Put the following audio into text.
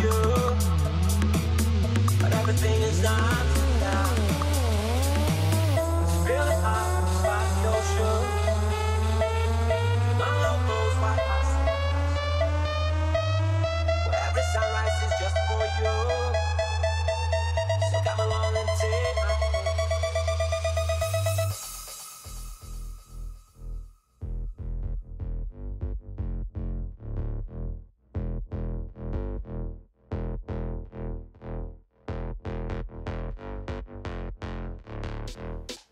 you. But everything is not. you